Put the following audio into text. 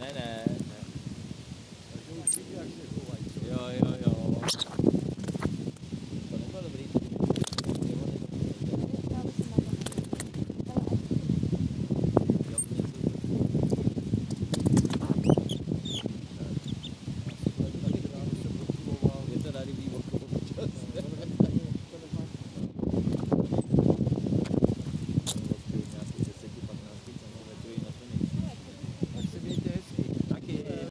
Ne, ne, ne. Takže už vidí, jak se chovají. Jo, jo,